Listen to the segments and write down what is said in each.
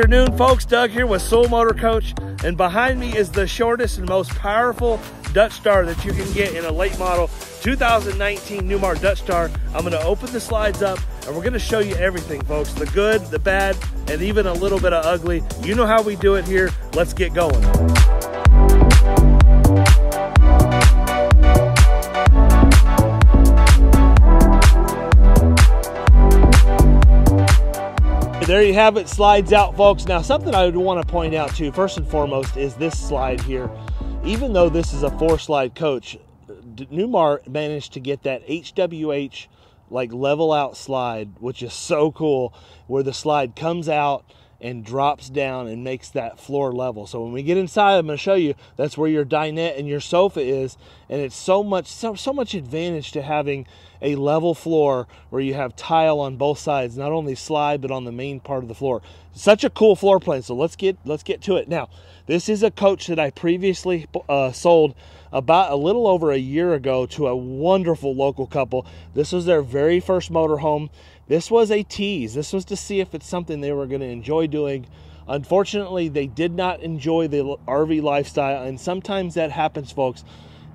Afternoon, folks. Doug here with Sewell Motor Coach, and behind me is the shortest and most powerful Dutch Star that you can get in a late model 2019 Newmar Dutch Star. I'm going to open the slides up, and we're going to show you everything, folks. The good, the bad, and even a little bit of ugly. You know how we do it here. Let's get going. There you have it, slides out, folks. Now, something I would want to point out too, first and foremost, is this slide here. Even though this is a four slide coach, Newmar managed to get that HWH like level out slide, which is so cool, where the slide comes out and drops down and makes that floor level. So when we get inside, I'm going to show you that's where your dinette and your sofa is, and it's so much so, so much advantage to having a level floor where you have tile on both sides, not only slide but on the main part of the floor. Such a cool floor plan. So let's get let's get to it now. This is a coach that I previously uh, sold about a little over a year ago to a wonderful local couple. This was their very first motorhome. This was a tease. This was to see if it's something they were going to enjoy doing. Unfortunately, they did not enjoy the RV lifestyle, and sometimes that happens, folks.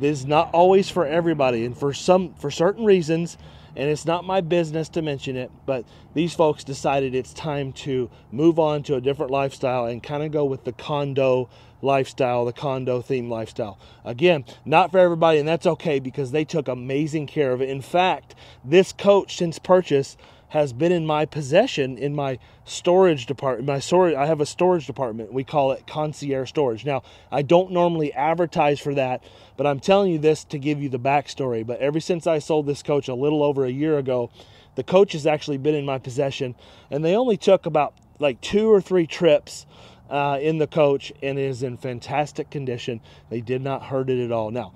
This is not always for everybody, and for some, for certain reasons, and it's not my business to mention it, but these folks decided it's time to move on to a different lifestyle and kind of go with the condo lifestyle, the condo theme lifestyle. Again, not for everybody, and that's okay because they took amazing care of it. In fact, this coach, since purchase, has been in my possession in my storage department. My storage, I have a storage department. We call it concierge storage. Now, I don't normally advertise for that, but I'm telling you this to give you the backstory. But ever since I sold this coach a little over a year ago, the coach has actually been in my possession, and they only took about like two or three trips uh, in the coach, and is in fantastic condition. They did not hurt it at all. Now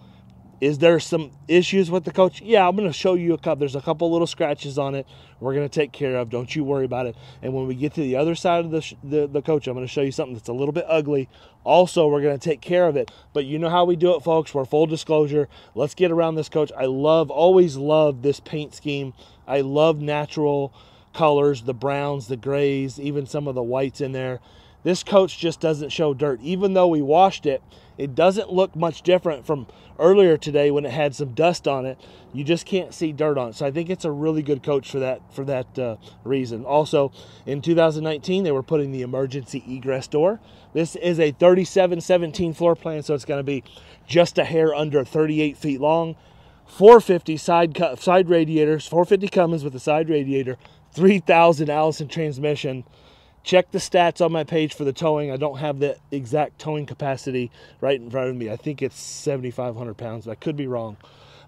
is there some issues with the coach? Yeah, I'm going to show you a couple. There's a couple little scratches on it. We're going to take care of. Don't you worry about it. And when we get to the other side of the, the, the coach, I'm going to show you something that's a little bit ugly. Also, we're going to take care of it. But you know how we do it, folks. We're full disclosure. Let's get around this coach. I love, always love this paint scheme. I love natural colors, the browns, the grays, even some of the whites in there. This coach just doesn't show dirt. Even though we washed it, it doesn't look much different from earlier today when it had some dust on it. You just can't see dirt on it. So I think it's a really good coach for that for that uh, reason. Also, in 2019, they were putting the emergency egress door. This is a 3717 floor plan, so it's going to be just a hair under 38 feet long. 450 side side radiators, 450 Cummins with a side radiator, 3000 Allison transmission. Check the stats on my page for the towing. I don't have the exact towing capacity right in front of me. I think it's 7,500 pounds. but I could be wrong.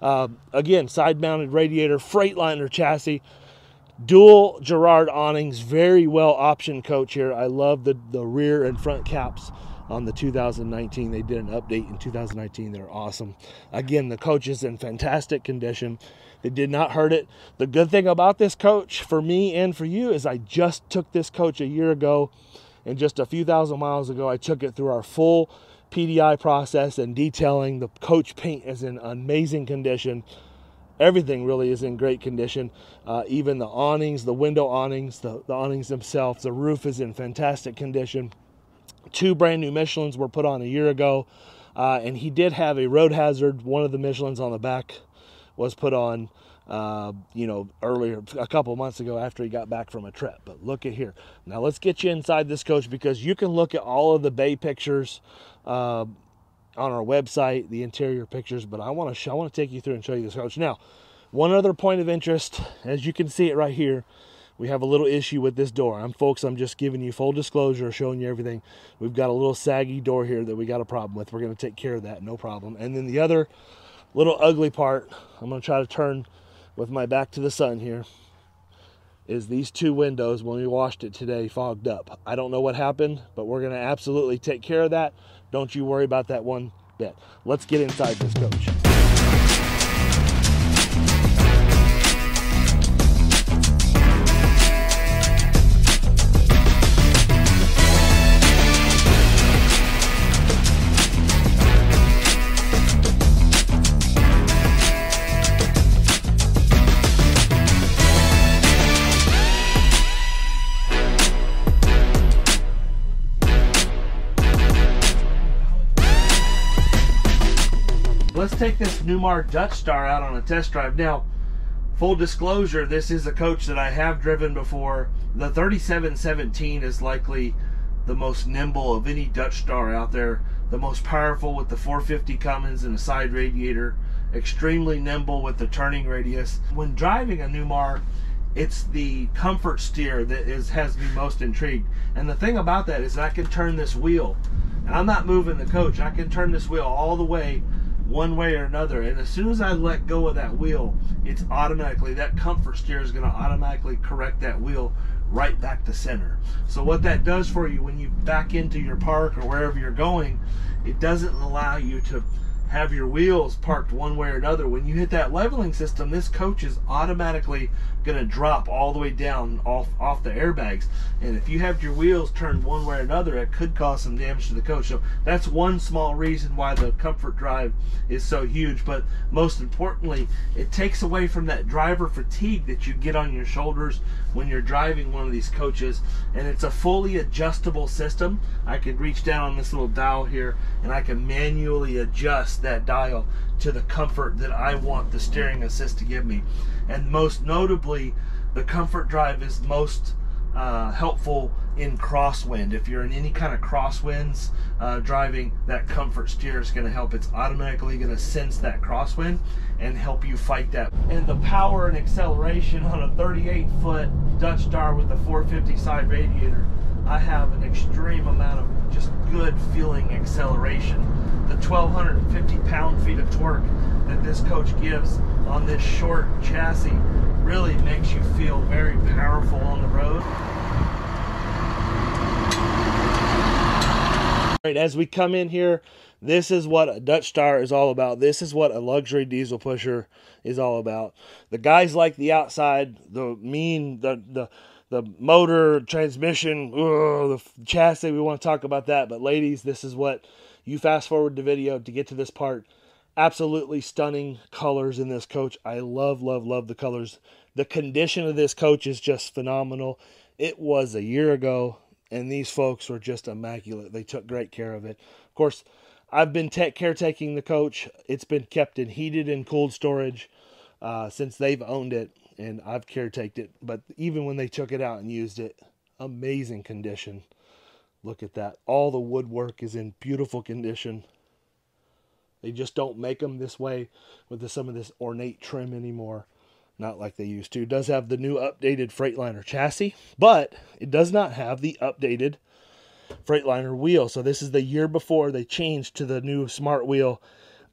Uh, again, side mounted radiator, Freightliner chassis, dual Girard awnings, very well optioned coach here. I love the, the rear and front caps on the 2019. They did an update in 2019. They're awesome. Again, the coach is in fantastic condition. They did not hurt it. The good thing about this coach for me and for you is I just took this coach a year ago and just a few thousand miles ago I took it through our full PDI process and detailing. The coach paint is in amazing condition. Everything really is in great condition. Uh, even the awnings, the window awnings, the, the awnings themselves, the roof is in fantastic condition. Two brand new Michelins were put on a year ago, uh, and he did have a road hazard. One of the Michelins on the back was put on, uh, you know, earlier, a couple months ago after he got back from a trip. But look at here. Now let's get you inside this coach because you can look at all of the bay pictures uh, on our website, the interior pictures. But I want to show, I want to take you through and show you this coach. Now, one other point of interest, as you can see it right here, we have a little issue with this door. I'm folks, I'm just giving you full disclosure, showing you everything. We've got a little saggy door here that we got a problem with. We're going to take care of that, no problem. And then the other little ugly part, I'm going to try to turn with my back to the sun here, is these two windows when we washed it today fogged up. I don't know what happened, but we're going to absolutely take care of that. Don't you worry about that one bit. Let's get inside this coach. Newmar Dutch Star out on a test drive. Now, full disclosure, this is a coach that I have driven before. The 3717 is likely the most nimble of any Dutch Star out there, the most powerful with the 450 Cummins and a side radiator, extremely nimble with the turning radius. When driving a Newmar, it's the comfort steer that is has me most intrigued. And the thing about that is I can turn this wheel. And I'm not moving the coach. I can turn this wheel all the way one way or another. And as soon as I let go of that wheel, it's automatically that comfort steer is going to automatically correct that wheel right back to center. So what that does for you when you back into your park or wherever you're going, it doesn't allow you to have your wheels parked one way or another. When you hit that leveling system, this coach is automatically going to drop all the way down off off the airbags. And if you have your wheels turned one way or another, it could cause some damage to the coach. So that's one small reason why the comfort drive is so huge. But most importantly, it takes away from that driver fatigue that you get on your shoulders when you're driving one of these coaches. And it's a fully adjustable system. I could reach down on this little dial here and I can manually adjust that dial to the comfort that I want the steering assist to give me. And most notably, the comfort drive is most uh, helpful in crosswind. If you're in any kind of crosswinds uh, driving, that comfort steer is going to help. It's automatically going to sense that crosswind and help you fight that. And the power and acceleration on a 38 foot Dutch Star with a 450 side radiator, I have an extreme amount of just good feeling acceleration. The 1250 pound feet of torque that this coach gives on this short chassis really makes you feel very powerful on the road. Right, as we come in here, this is what a Dutch Star is all about. This is what a luxury diesel pusher is all about. The guys like the outside, the mean, the the the motor, transmission, ugh, the chassis. We want to talk about that, but ladies, this is what you fast forward the video to get to this part absolutely stunning colors in this coach. I love, love, love the colors. The condition of this coach is just phenomenal. It was a year ago, and these folks were just immaculate. They took great care of it. Of course, I've been caretaking the coach. It's been kept in heated and cooled storage uh, since they've owned it, and I've caretaked it. But even when they took it out and used it, amazing condition. Look at that. All the woodwork is in beautiful condition. They just don't make them this way with the, some of this ornate trim anymore. Not like they used to. It does have the new updated Freightliner chassis, but it does not have the updated Freightliner wheel. So this is the year before they changed to the new smart wheel.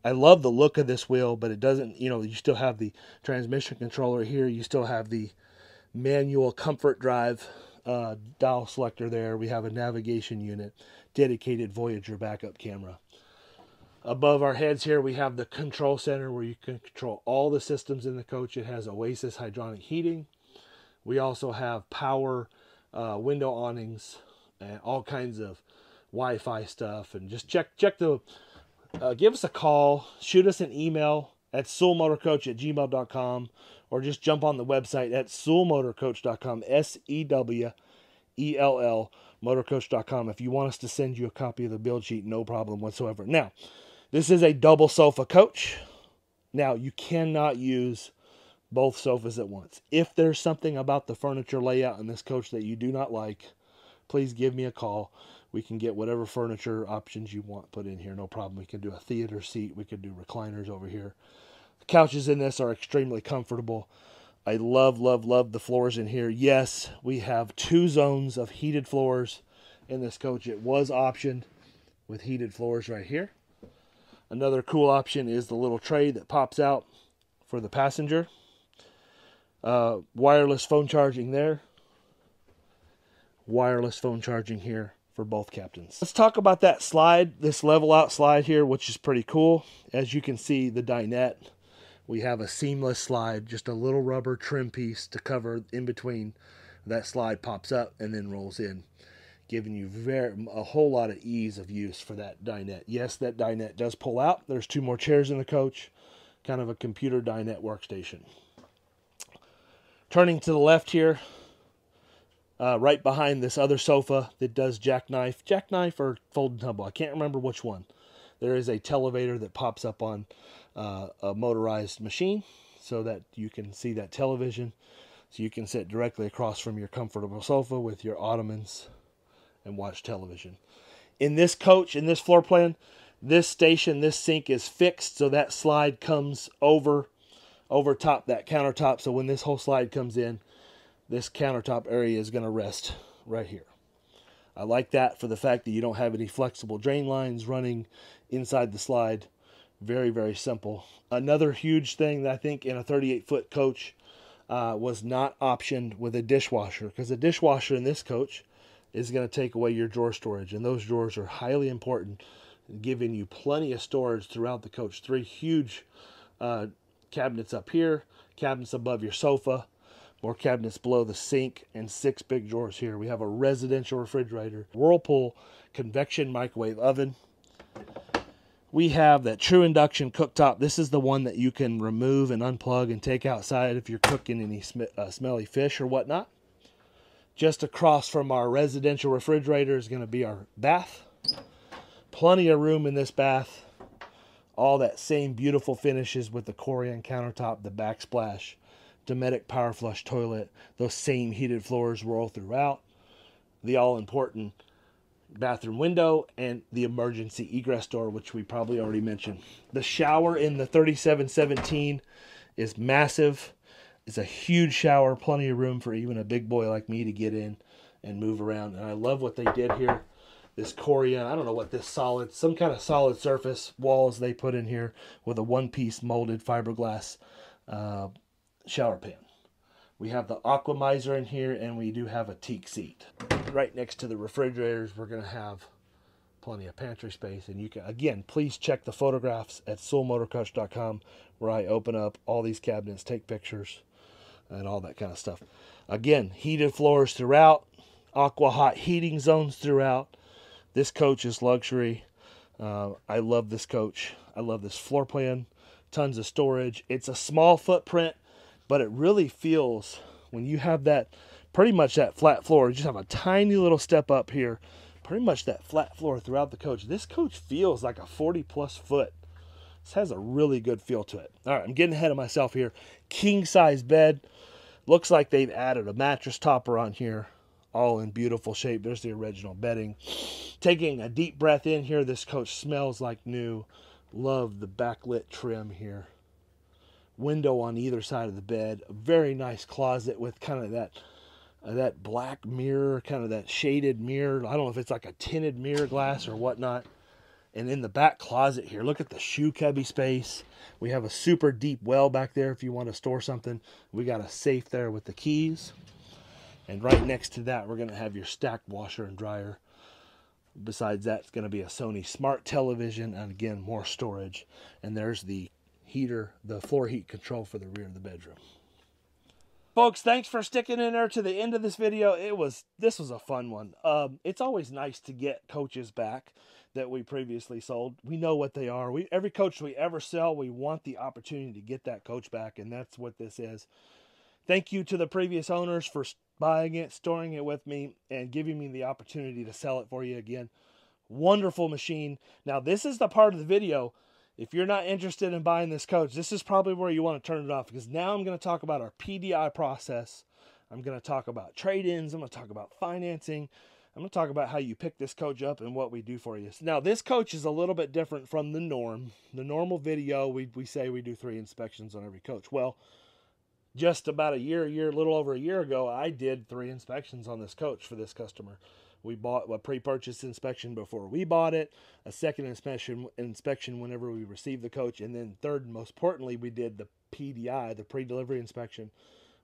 I love the look of this wheel, but it doesn't, you know, you still have the transmission controller here. You still have the manual comfort drive uh, dial selector there. We have a navigation unit, dedicated Voyager backup camera. Above our heads here, we have the control center where you can control all the systems in the coach. It has Oasis hydronic heating. We also have power uh, window awnings and all kinds of Wi-Fi stuff. And just check check the uh, give us a call, shoot us an email at sewellmotorcoach at gmail.com or just jump on the website at sewellmotorcoach.com, S E W E L L motorcoach.com if you want us to send you a copy of the build sheet, no problem whatsoever. Now, this is a double sofa coach. Now, you cannot use both sofas at once. If there's something about the furniture layout in this coach that you do not like, please give me a call. We can get whatever furniture options you want put in here, no problem. We can do a theater seat, we could do recliners over here. The couches in this are extremely comfortable. I love, love, love the floors in here. Yes, we have two zones of heated floors in this coach. It was optioned with heated floors right here. Another cool option is the little tray that pops out for the passenger. Uh, wireless phone charging there. Wireless phone charging here for both captains. Let's talk about that slide, this level out slide here, which is pretty cool. As you can see, the dinette, we have a seamless slide, just a little rubber trim piece to cover in between. That slide pops up and then rolls in giving you very a whole lot of ease of use for that dinette. Yes, that dinette does pull out. There's two more chairs in the coach, kind of a computer dinette workstation. Turning to the left here, uh, right behind this other sofa that does jackknife, jackknife or fold and tumble. I can't remember which one. There is a televator that pops up on uh, a motorized machine so that you can see that television. So you can sit directly across from your comfortable sofa with your ottomans and watch television. In this coach, in this floor plan, this station, this sink is fixed so that slide comes over over top that countertop. So when this whole slide comes in, this countertop area is going to rest right here. I like that for the fact that you don't have any flexible drain lines running inside the slide. Very, very simple. Another huge thing that I think in a 38 foot coach uh, was not optioned with a dishwasher because a dishwasher in this coach is going to take away your drawer storage, and those drawers are highly important, giving you plenty of storage throughout the coach. Three huge uh, cabinets up here, cabinets above your sofa, more cabinets below the sink, and six big drawers here. We have a residential refrigerator, Whirlpool convection microwave oven. We have that true induction cooktop. This is the one that you can remove and unplug and take outside if you're cooking any sm uh, smelly fish or whatnot. Just across from our residential refrigerator is going to be our bath. Plenty of room in this bath. All that same beautiful finishes with the Corian countertop, the backsplash, Dometic power flush toilet. Those same heated floors roll throughout. The all important bathroom window and the emergency egress door, which we probably already mentioned. The shower in the 3717 is massive. It's a huge shower, plenty of room for even a big boy like me to get in and move around. And I love what they did here. This Corian, I don't know what this solid, some kind of solid surface walls they put in here with a one-piece molded fiberglass uh, shower pan. We have the Aquamizer in here, and we do have a teak seat. Right next to the refrigerators, we're going to have plenty of pantry space. And you can, again, please check the photographs at sewellmotorcoach.com where I open up all these cabinets, take pictures, and all that kind of stuff. Again, heated floors throughout, aqua hot heating zones throughout. This coach is luxury. Uh, I love this coach. I love this floor plan. Tons of storage. It's a small footprint but it really feels when you have that pretty much that flat floor, you just have a tiny little step up here, pretty much that flat floor throughout the coach. This coach feels like a 40 plus foot. This has a really good feel to it. All right, I'm getting ahead of myself here. King size bed. Looks like they've added a mattress topper on here, all in beautiful shape. There's the original bedding. Taking a deep breath in here, this coach smells like new. Love the backlit trim here window on either side of the bed. A very nice closet with kind of that uh, that black mirror, kind of that shaded mirror. I don't know if it's like a tinted mirror glass or whatnot. And in the back closet here, look at the shoe cubby space. We have a super deep well back there if you want to store something. We got a safe there with the keys. And right next to that, we're going to have your stacked washer and dryer. Besides that, it's going to be a Sony smart television and again, more storage. And there's the heater, the floor heat control for the rear of the bedroom. Folks, thanks for sticking in there to the end of this video. It was this was a fun one. Um, it's always nice to get coaches back that we previously sold. We know what they are. We every coach we ever sell, we want the opportunity to get that coach back, and that's what this is. Thank you to the previous owners for buying it, storing it with me, and giving me the opportunity to sell it for you again. Wonderful machine. Now, this is the part of the video if you're not interested in buying this coach, this is probably where you want to turn it off because now I'm going to talk about our PDI process. I'm going to talk about trade ins. I'm going to talk about financing. I'm going to talk about how you pick this coach up and what we do for you. Now, this coach is a little bit different from the norm. The normal video, we, we say we do three inspections on every coach. Well, just about a year, a year, a little over a year ago, I did three inspections on this coach for this customer. We bought a pre-purchase inspection before we bought it, a second inspection inspection whenever we received the coach, and then third, and most importantly, we did the PDI, the pre-delivery inspection,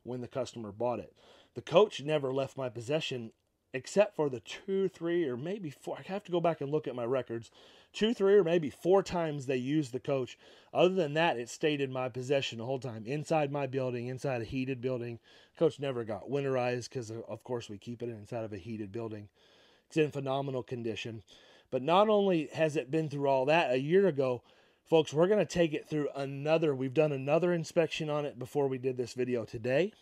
when the customer bought it. The coach never left my possession except for the two, three, or maybe four. I have to go back and look at my records. Two, three, or maybe four times they used the coach. Other than that, it stayed in my possession the whole time. Inside my building, inside a heated building. Coach never got winterized because, uh, of course, we keep it inside of a heated building. It's in phenomenal condition. But not only has it been through all that a year ago, folks, we're going to take it through another. We've done another inspection on it before we did this video today.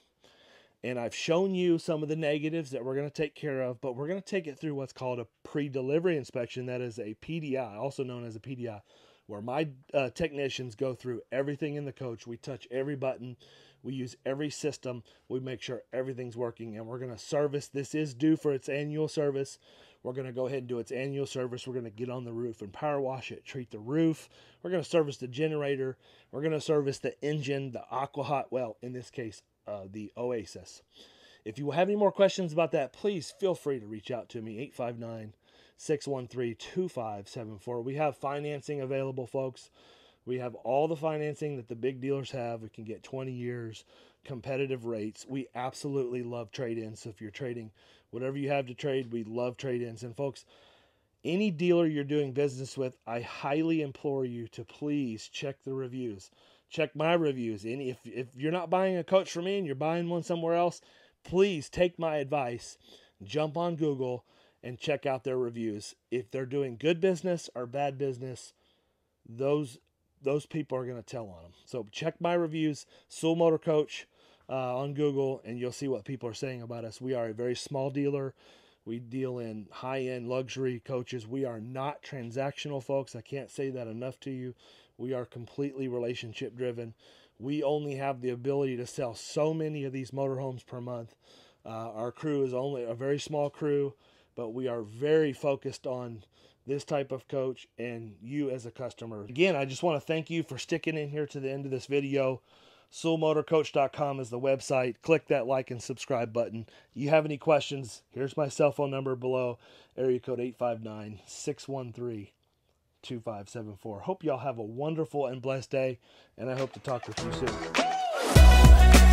And I've shown you some of the negatives that we're going to take care of, but we're going to take it through what's called a pre-delivery inspection. That is a PDI, also known as a PDI, where my uh, technicians go through everything in the coach. We touch every button. We use every system. We make sure everything's working, and we're going to service. This is due for its annual service. We're going to go ahead and do its annual service. We're going to get on the roof and power wash it, treat the roof. We're going to service the generator. We're going to service the engine, the aqua hot. Well, in this case, uh, the Oasis. If you have any more questions about that, please feel free to reach out to me, 859 613 2574. We have financing available, folks. We have all the financing that the big dealers have. We can get 20 years, competitive rates. We absolutely love trade ins. So if you're trading whatever you have to trade, we love trade ins. And folks, any dealer you're doing business with, I highly implore you to please check the reviews. Check my reviews. Any if if you're not buying a coach from me and you're buying one somewhere else, please take my advice. Jump on Google and check out their reviews. If they're doing good business or bad business, those those people are going to tell on them. So check my reviews, Sewell Motor Coach uh, on Google, and you'll see what people are saying about us. We are a very small dealer. We deal in high end luxury coaches. We are not transactional, folks. I can't say that enough to you. We are completely relationship driven. We only have the ability to sell so many of these motorhomes per month. Uh, our crew is only a very small crew, but we are very focused on this type of coach and you as a customer. Again, I just want to thank you for sticking in here to the end of this video. SewellMotorCoach.com is the website. Click that like and subscribe button. You have any questions? Here's my cell phone number below, area code 859 613 2574. Hope y'all have a wonderful and blessed day, and I hope to talk with you soon.